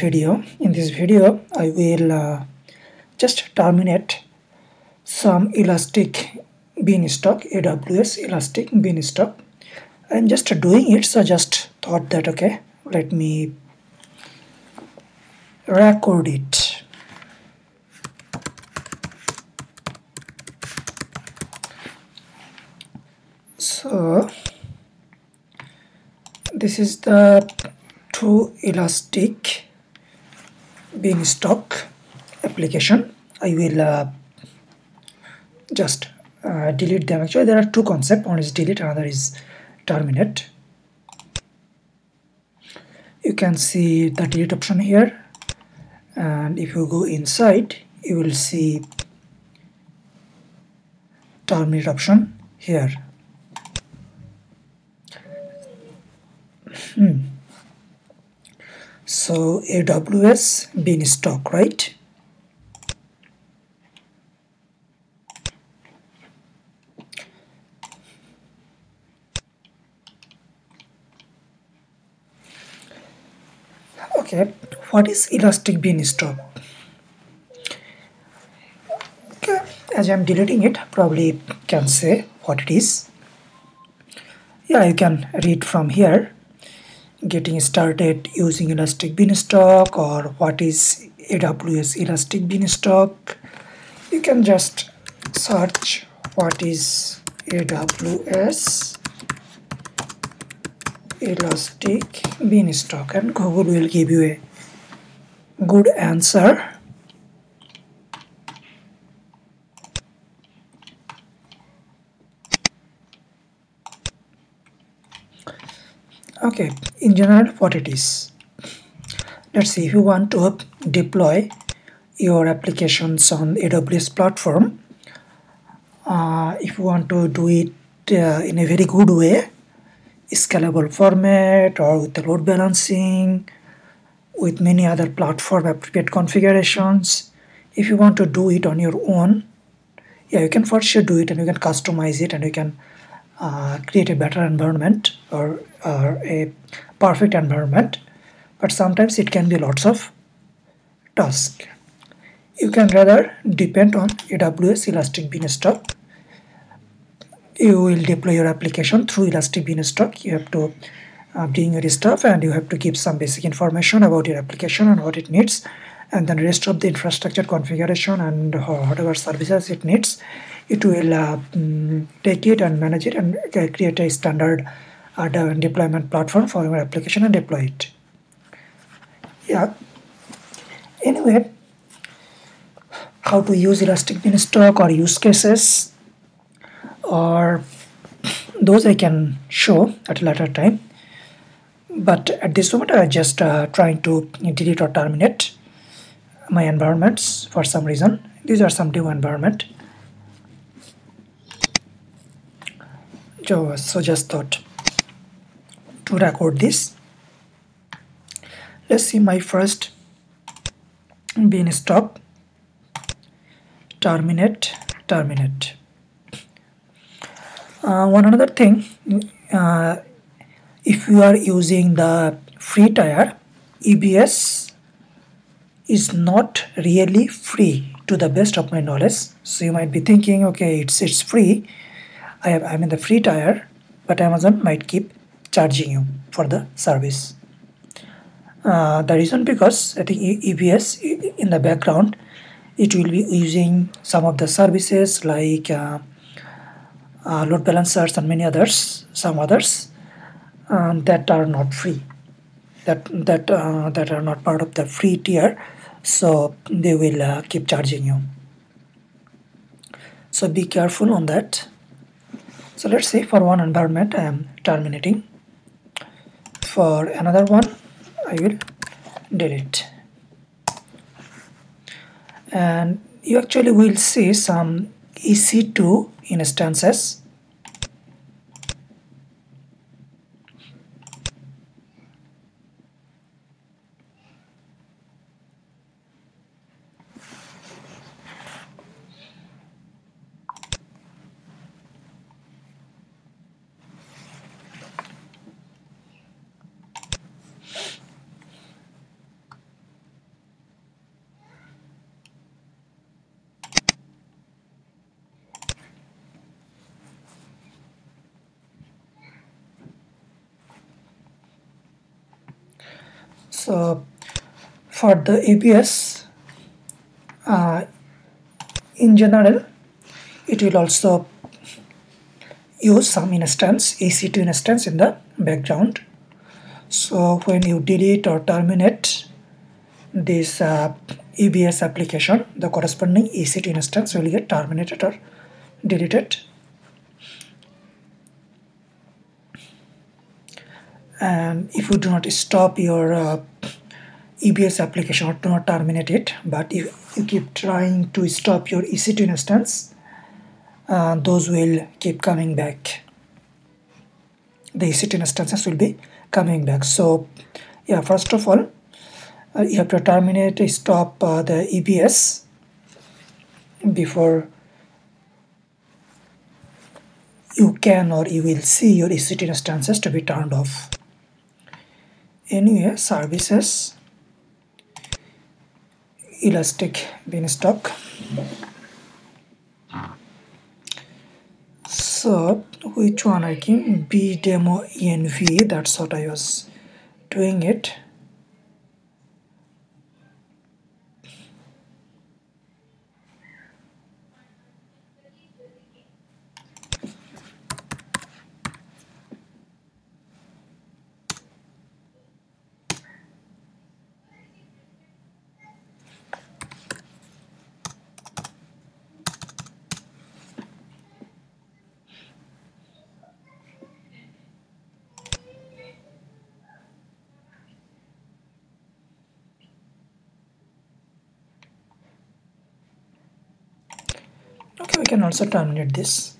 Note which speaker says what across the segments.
Speaker 1: video. In this video I will uh, just terminate some elastic beanstalk AWS elastic beanstalk I'm just doing it so just thought that okay let me record it. So this is the two elastic beanstalk application I will uh, just uh, delete them. Actually there are two concepts. One is delete another is terminate. You can see the delete option here. And if you go inside you will see terminate option here. Hmm so AWS beanstalk, right? Okay, what is Elastic Beanstalk? Okay, as I'm deleting it, probably can say what it is. Yeah, you can read from here getting started using Elastic Beanstalk or what is AWS Elastic Beanstalk. You can just search what is AWS Elastic Beanstalk and Google will give you a good answer okay in general what it is? Let's see if you want to deploy your applications on AWS platform uh, if you want to do it uh, in a very good way scalable format or with the load balancing with many other platform appropriate configurations if you want to do it on your own yeah you can for sure do it and you can customize it and you can uh, create a better environment or, or a perfect environment but sometimes it can be lots of tasks you can rather depend on AWS Elastic Beanstalk you will deploy your application through Elastic Beanstalk you have to uh, your stuff and you have to give some basic information about your application and what it needs and then rest of the infrastructure configuration and whatever services it needs it will uh, mm, take it and manage it and create a standard uh, deployment platform for your application and deploy it. Yeah. Anyway how to use elastic beanstalk or use cases or those I can show at a later time. But at this moment I'm just uh, trying to delete or terminate my environments for some reason. These are some demo environment so, just thought to record this. Let's see my first beanstalk terminate terminate. Uh, one another thing uh, if you are using the free tier EBS is not really free to the best of my knowledge. So you might be thinking okay it's it's free I have I'm in the free tier but Amazon might keep charging you for the service. Uh, the reason because I think EBS in the background it will be using some of the services like uh, uh, load balancers and many others some others um, that are not free. That that uh, that are not part of the free tier so they will uh, keep charging you. So be careful on that so let's say for one environment I am terminating. For another one I will delete. And you actually will see some EC2 instances so for the EBS uh, in general it will also use some instance EC2 instance in the background. So when you delete or terminate this uh, EBS application the corresponding EC2 instance will get terminated or deleted and if you do not stop your uh, EBS application or do not terminate it. But if you keep trying to stop your EC2 instance uh, those will keep coming back. The EC2 instances will be coming back. So yeah first of all uh, you have to terminate stop uh, the EBS before you can or you will see your EC2 instances to be turned off anyway services. Elastic beanstalk so which one I can b demo env that's what I was doing it okay we can also terminate this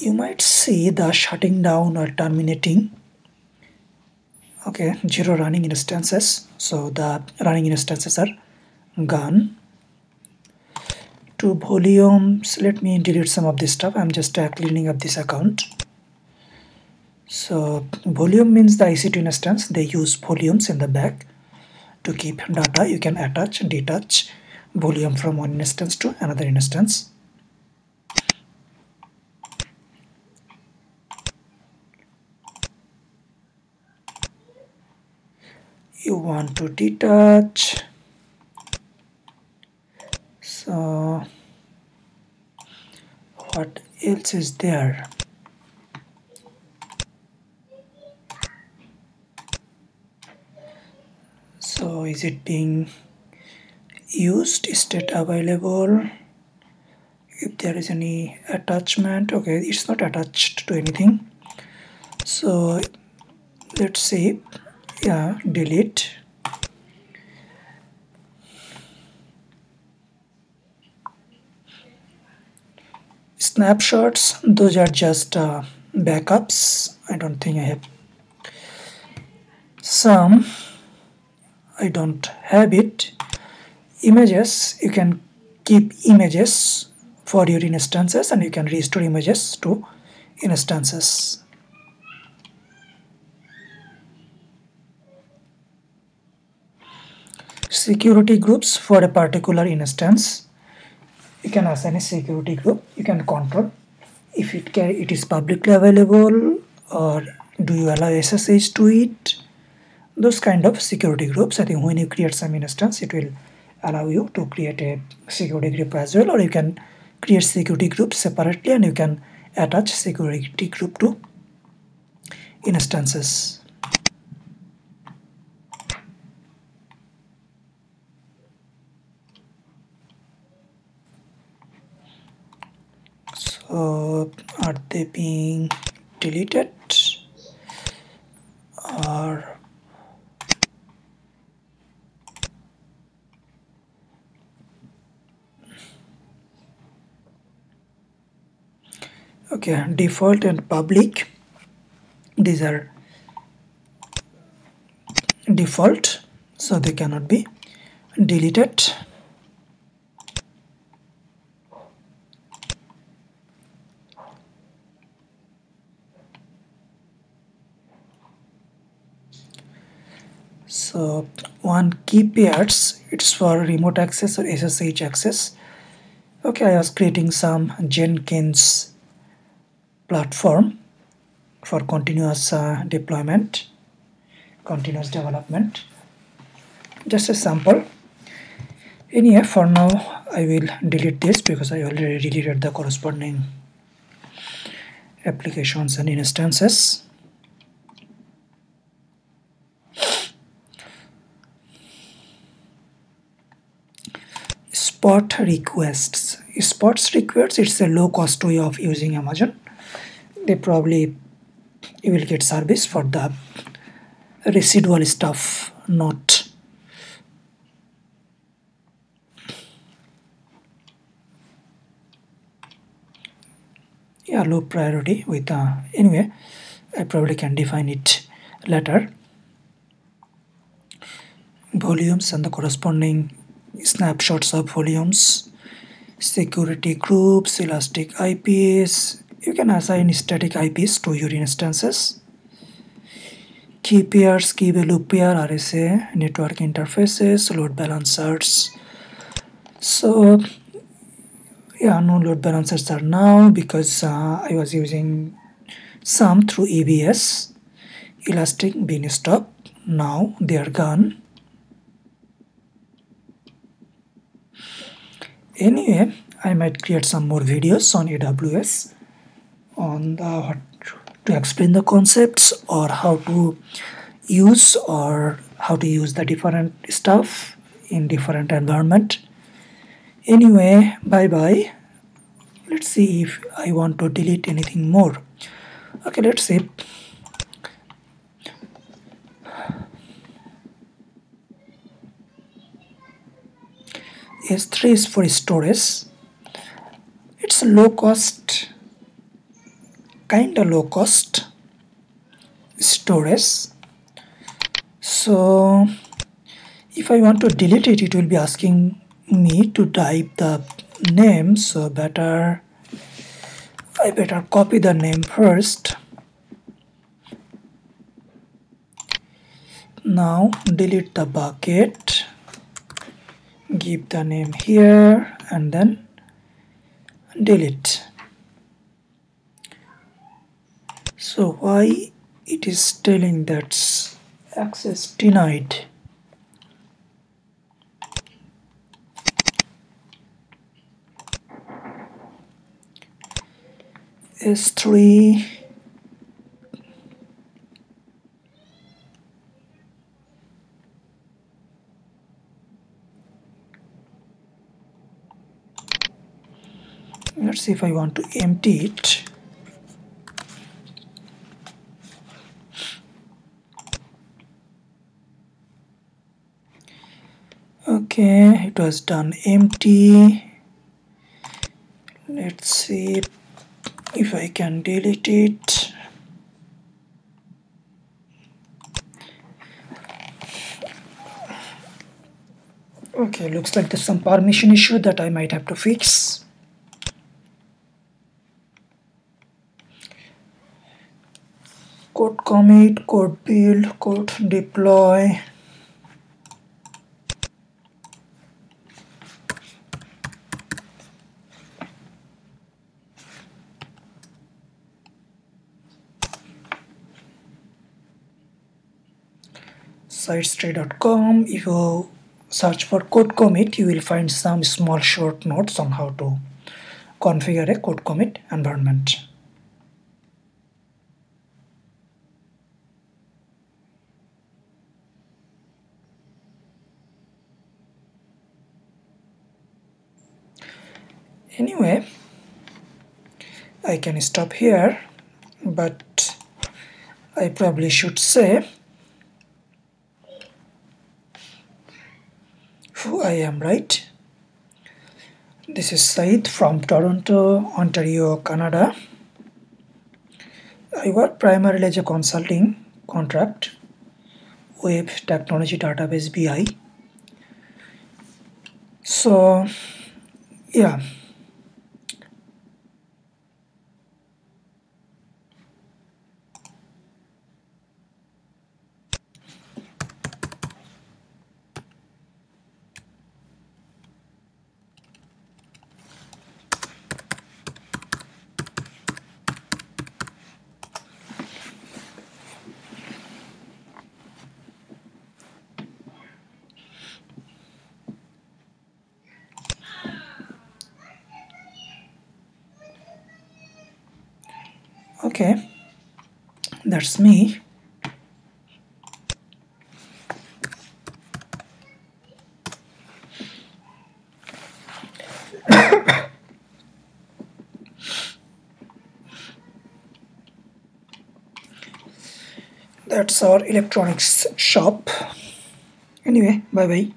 Speaker 1: you might see the shutting down or terminating. Okay zero running instances. So the running instances are gone. To volumes. Let me delete some of this stuff. I'm just uh, cleaning up this account. So volume means the EC2 instance. They use volumes in the back to keep data. You can attach detach volume from one instance to another instance you want to detach. So what else is there? So is it being used state available? If there is any attachment okay it's not attached to anything. So let's see yeah delete. Snapshots those are just uh, backups. I don't think I have some. I don't have it. Images you can keep images for your instances and you can restore images to instances security groups for a particular instance. You can assign a security group. You can control if it can it is publicly available or do you allow SSH to it. Those kind of security groups I think when you create some instance it will allow you to create a security group as well or you can create security groups separately and you can attach security group to instances so are they being deleted? Or okay default and public. These are default so they cannot be deleted so one key pairs it's for remote access or SSH access. Okay I was creating some Jenkins platform for continuous uh, deployment continuous development. Just a sample. Anyway for now I will delete this because I already deleted the corresponding applications and instances spot requests. Spots requests it's a low cost way of using amazon. They probably you will get service for the residual stuff not yeah low priority with uh, anyway I probably can define it later. Volumes and the corresponding snapshots of volumes security groups elastic IPs you can assign static IPs to your instances. Key pairs key value pair RSA network interfaces load balancers. So yeah no load balancers are now because uh, I was using some through EBS elastic beanstalk now they are gone anyway I might create some more videos on AWS on the to explain the concepts or how to use or how to use the different stuff in different environment. Anyway bye bye let's see if I want to delete anything more. Okay let's see S3 is for storage. It's low cost kind of low cost storage. So if I want to delete it it will be asking me to type the name so better I better copy the name first. Now delete the bucket give the name here and then delete. So why it is telling that access denied? S3 if I want to empty it. Okay it was done empty. Let's see if I can delete it. Okay looks like there's some permission issue that I might have to fix commit, code build, code deploy. sitestree.com if you search for code commit you will find some small short notes on how to configure a code commit environment anyway I can stop here but I probably should say who I am right? This is Said from Toronto Ontario Canada. I work primarily as a consulting contract web technology database BI so yeah okay. That's me. That's our electronics shop. Anyway bye bye